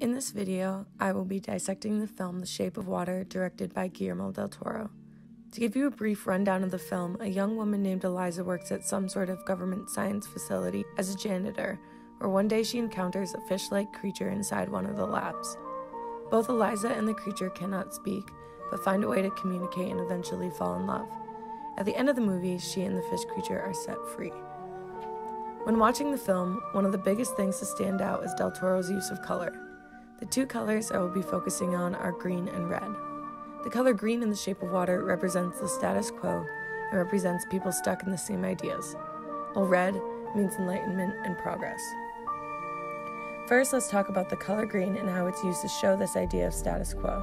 In this video, I will be dissecting the film The Shape of Water, directed by Guillermo del Toro. To give you a brief rundown of the film, a young woman named Elisa works at some sort of government science facility as a janitor, where one day she encounters a fish like creature inside one of the labs. Both Elisa and the creature cannot speak, but find a way to communicate and eventually fall in love. At the end of the movie, she and the fish creature are set free. When watching the film, one of the biggest things to stand out is Del Toro's use of color. The two colors I will be focusing on are green and red. The color green in the shape of water represents the status quo and represents people stuck in the same ideas, while red means enlightenment and progress. First, let's talk about the color green and how it's used to show this idea of status quo.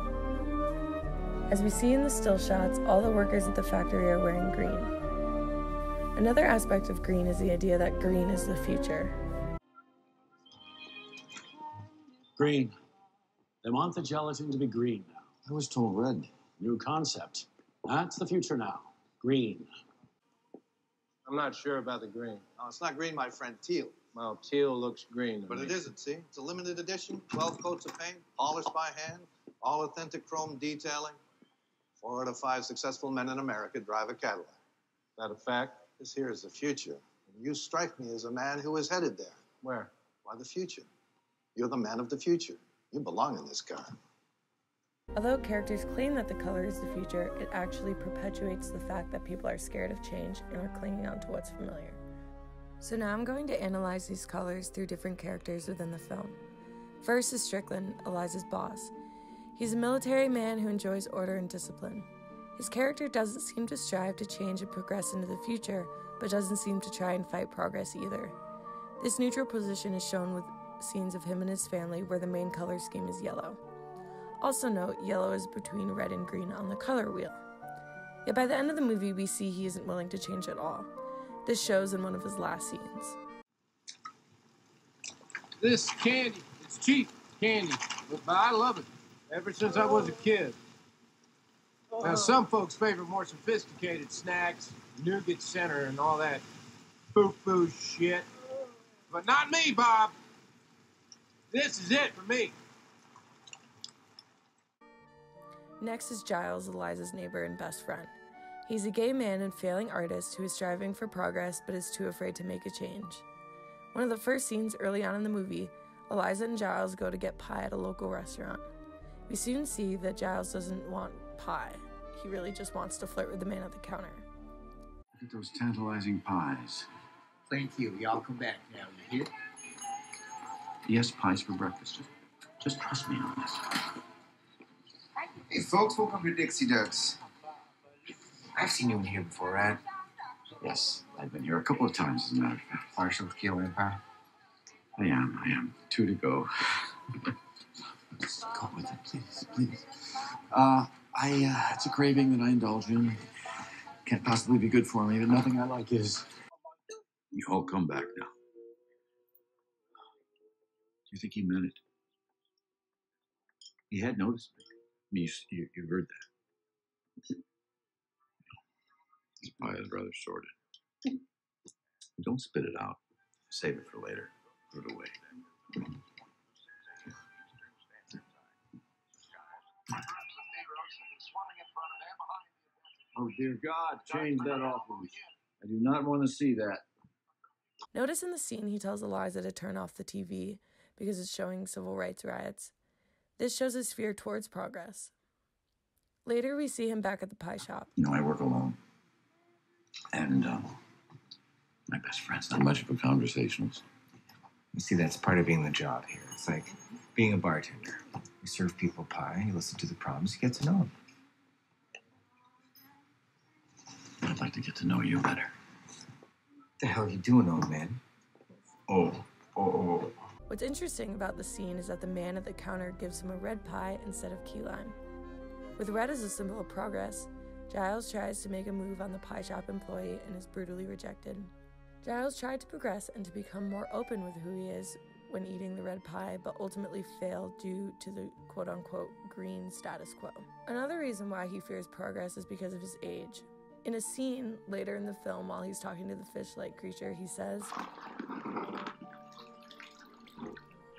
As we see in the still shots, all the workers at the factory are wearing green. Another aspect of green is the idea that green is the future. Green. They want the gelatin to be green now. I was told red. New concept. That's the future now. Green. I'm not sure about the green. No, it's not green, my friend. Teal. Well, teal looks green. But me. it isn't, see? It's a limited edition, 12 coats of paint, polished by hand, all authentic chrome detailing. Four out of five successful men in America drive a Cadillac. That a fact? This here is the future. And you strike me as a man who is headed there. Where? Why the future? You're the man of the future. You belong in this car. Although characters claim that the color is the future, it actually perpetuates the fact that people are scared of change and are clinging on to what's familiar. So now I'm going to analyze these colors through different characters within the film. First is Strickland, Elisa's boss. He's a military man who enjoys order and discipline. His character doesn't seem to strive to change and progress into the future, but doesn't seem to try and fight progress either. This neutral position is shown with scenes of him and his family where the main color scheme is yellow. Also note, yellow is between red and green on the color wheel. Yet by the end of the movie, we see he isn't willing to change at all. This shows in one of his last scenes. This candy. It's cheap candy, but, I love it. Ever since I was a kid. Now, some folks favor more sophisticated snacks, nougat center, and all that foo-foo shit. But not me, Bob. This is it for me. Next is Giles, Elisa's neighbor and best friend. He's a gay man and failing artist who is striving for progress but is too afraid to make a change. One of the first scenes early on in the movie, Elisa and Giles go to get pie at a local restaurant. We soon see that Giles doesn't want pie. He really just wants to flirt with the man at the counter. Look at those tantalizing pies. Thank you. Y'all come back now. You hear? Yes, pies for breakfast. Just, just trust me on this. Hey, folks, welcome to Dixie Doug's. I've seen you in here before, right? Yes, I've been here a couple of times, as a matter of fact. Marshall Keel Empire. I am, I am. Two to go. Just go with it, please, please. Uh, I, uh, it's a craving that I indulge in. Can't possibly be good for me, but nothing I like is. You all come back now. Do you think he meant it? He had noticed me. I mean, you, you, you heard that. This pie is rather sordid. Don't spit it out. Save it for later. Put it away. Oh, dear God, change that off of me. I do not want to see that. Notice in the scene he tells Elisa to turn off the TV because it's showing civil rights riots. This shows his fear towards progress. Later, we see him back at the pie shop. You know, I work alone. And, um, my best friend's not much of a conversationalist. You see, that's part of being the job here. It's like being a bartender. You serve people pie, you listen to the problems, you get to know them. I'd like to get to know you better. What the hell are you doing, old man? Oh, oh, oh. What's interesting about the scene is that the man at the counter gives him a red pie instead of key lime. With red as a symbol of progress, Giles tries to make a move on the pie shop employee and is brutally rejected. Giles tried to progress and to become more open with who he is when eating the red pie, but ultimately failed due to the quote unquote green status quo. Another reason why he fears progress is because of his age. In a scene later in the film, while he's talking to the fish like creature, he says,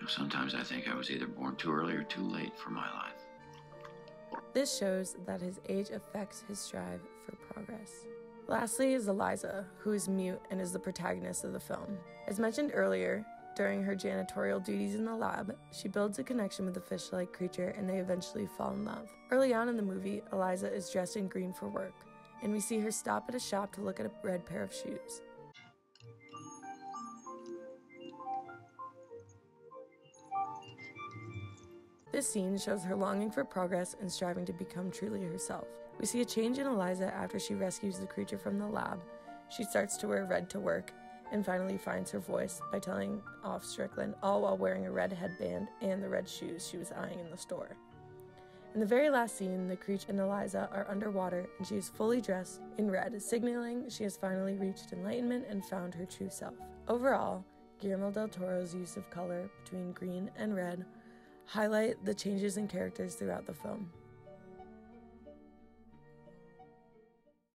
Sometimes I think I was either born too early or too late for my life. This shows that his age affects his strive for progress. Lastly is Elisa, who is mute and is the protagonist of the film. As mentioned earlier, during her janitorial duties in the lab, she builds a connection with the fish like creature and they eventually fall in love. Early on in the movie, Elisa is dressed in green for work, and we see her stop at a shop to look at a red pair of shoes. This scene shows her longing for progress and striving to become truly herself. We see a change in Elisa after she rescues the creature from the lab. She starts to wear red to work and finally finds her voice by telling off Strickland, all while wearing a red headband and the red shoes she was eyeing in the store. In the very last scene, the creature and Elisa are underwater and she is fully dressed in red, signaling she has finally reached enlightenment and found her true self. Overall, Guillermo del Toro's use of color between green and red highlight the changes in characters throughout the film.